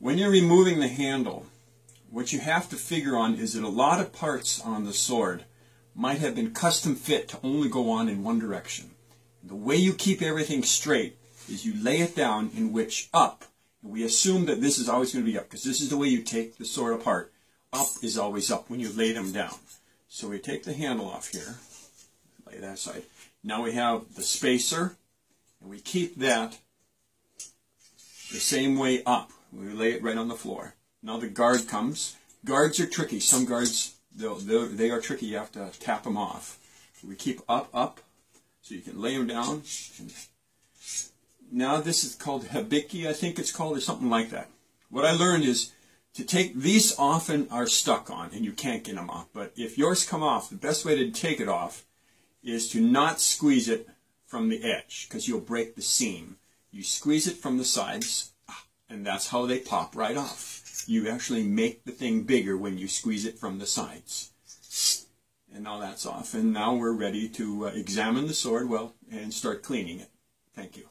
When you're removing the handle, what you have to figure on is that a lot of parts on the sword might have been custom fit to only go on in one direction. The way you keep everything straight is you lay it down in which up. We assume that this is always going to be up because this is the way you take the sword apart. Up is always up when you lay them down. So we take the handle off here, lay that aside. Now we have the spacer, and we keep that the same way up. We lay it right on the floor. Now the guard comes. Guards are tricky. Some guards, they'll, they'll, they are tricky. You have to tap them off. We keep up, up, so you can lay them down. Now this is called habiki, I think it's called, or something like that. What I learned is to take, these often are stuck on, and you can't get them off. But if yours come off, the best way to take it off is to not squeeze it from the edge, because you'll break the seam. You squeeze it from the sides, and that's how they pop right off. You actually make the thing bigger when you squeeze it from the sides. And now that's off, and now we're ready to uh, examine the sword well and start cleaning it. Thank you.